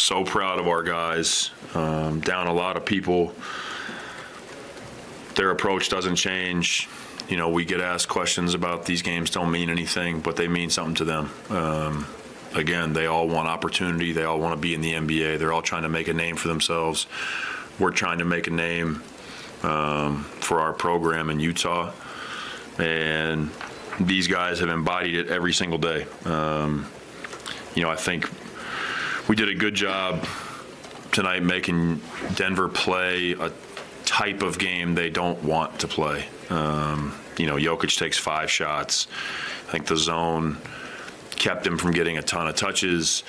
so proud of our guys. Um, down a lot of people. Their approach doesn't change. You know, we get asked questions about these games don't mean anything, but they mean something to them. Um, again, they all want opportunity. They all want to be in the NBA. They're all trying to make a name for themselves. We're trying to make a name um, for our program in Utah, and these guys have embodied it every single day. Um, you know, I think we did a good job tonight making Denver play a type of game they don't want to play. Um, you know, Jokic takes five shots. I think the zone kept him from getting a ton of touches.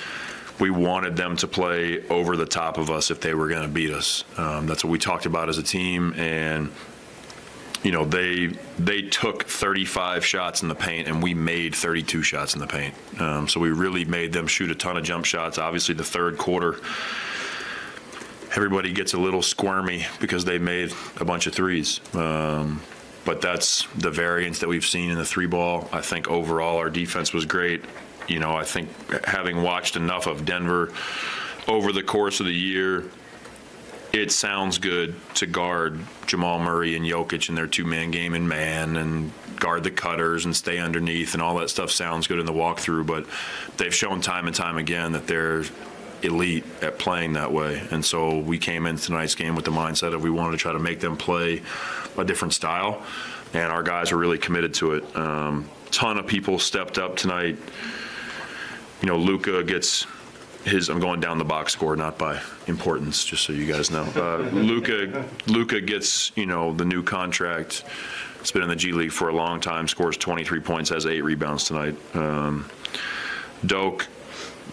We wanted them to play over the top of us if they were going to beat us. Um, that's what we talked about as a team, and you know they they took 35 shots in the paint and we made 32 shots in the paint. Um, so we really made them shoot a ton of jump shots. Obviously, the third quarter, everybody gets a little squirmy because they made a bunch of threes. Um, but that's the variance that we've seen in the three ball. I think overall our defense was great. You know, I think having watched enough of Denver over the course of the year, it sounds good to guard Jamal Murray and Jokic in their two-man game and man and guard the cutters and stay underneath and all that stuff sounds good in the walkthrough, but they've shown time and time again that they're elite at playing that way. And so we came into tonight's game with the mindset of we wanted to try to make them play a different style, and our guys were really committed to it. Um, ton of people stepped up tonight. You know, Luka gets his. I'm going down the box score, not by importance, just so you guys know. Uh, Luca Luka gets you know the new contract. It's been in the G League for a long time. Scores 23 points, has eight rebounds tonight. Um, Doke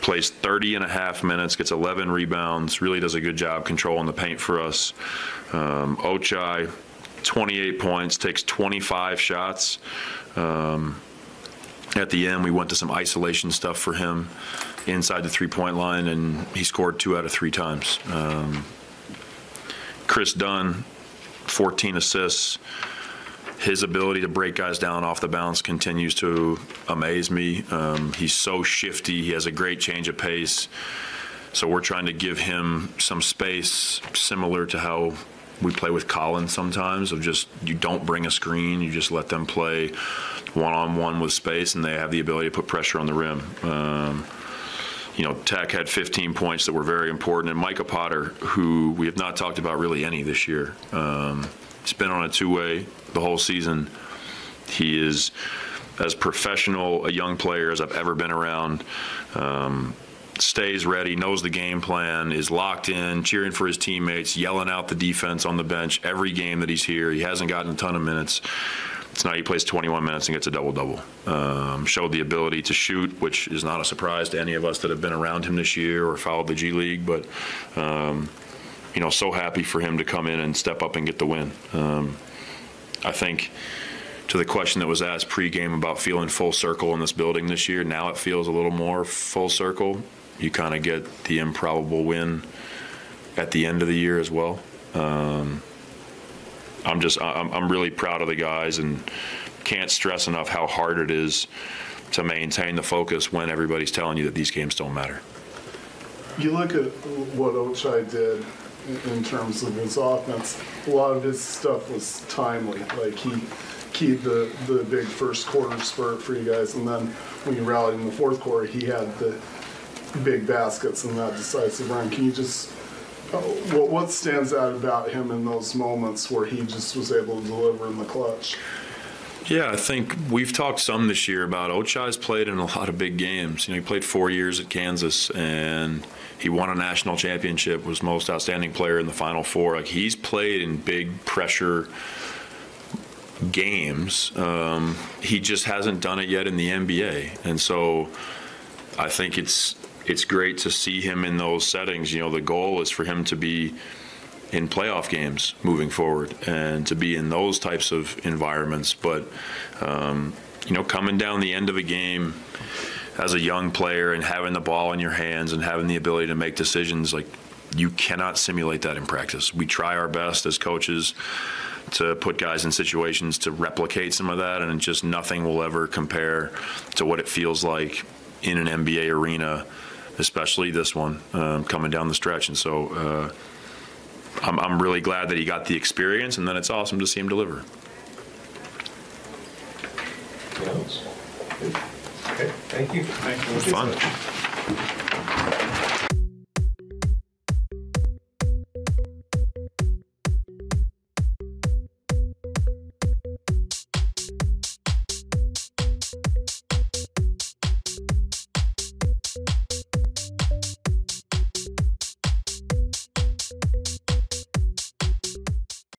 plays 30 and a half minutes, gets 11 rebounds, really does a good job controlling the paint for us. Um, Ochai, 28 points, takes 25 shots. Um, at the end, we went to some isolation stuff for him inside the three-point line, and he scored two out of three times. Um, Kris Dunn, 14 assists. His ability to break guys down off the bounce continues to amaze me. Um, he's so shifty. He has a great change of pace. So we're trying to give him some space, similar to how we play with Collins sometimes. Of just you don't bring a screen, you just let them play one on one with space, and they have the ability to put pressure on the rim. Um, you know, Tech had 15 points that were very important, and Micah Potter, who we have not talked about really any this year. Um, he's been on a two-way the whole season. He is as professional a young player as I've ever been around. Um, stays ready, knows the game plan, is locked in, cheering for his teammates, yelling out the defense on the bench every game that he's here. He hasn't gotten a ton of minutes. Tonight he plays 21 minutes and gets a double double. Um, showed the ability to shoot, which is not a surprise to any of us that have been around him this year or followed the G League. But um, you know, so happy for him to come in and step up and get the win. Um, I think to the question that was asked pregame about feeling full circle in this building this year, now it feels a little more full circle. You kind of get the improbable win at the end of the year as well. Um, I'm just I'm, I'm really proud of the guys and can't stress enough how hard it is to maintain the focus when everybody's telling you that these games don't matter. You look at what Ochai did in terms of his offense. A lot of his stuff was timely. Like he keyed the the big first quarter spurt for you guys, and then when you rallied in the fourth quarter, he had the big baskets and that decisive run. Can you just uh, what what stands out about him in those moments where he just was able to deliver in the clutch? Yeah, I think we've talked some this year about Ochai's played in a lot of big games. You know, he played four years at Kansas and he won a national championship, was most outstanding player in the Final Four. Like he's played in big pressure games. Um, he just hasn't done it yet in the NBA, and so I think it's it's great to see him in those settings. You know, the goal is for him to be in playoff games moving forward and to be in those types of environments. But um, you know, coming down the end of a game as a young player and having the ball in your hands and having the ability to make decisions like you cannot simulate that in practice. We try our best as coaches to put guys in situations to replicate some of that, and just nothing will ever compare to what it feels like in an NBA arena especially this one um, coming down the stretch. And so uh, I'm, I'm really glad that he got the experience, and then it's awesome to see him deliver. Anything else? Good. Okay, thank you. Fun.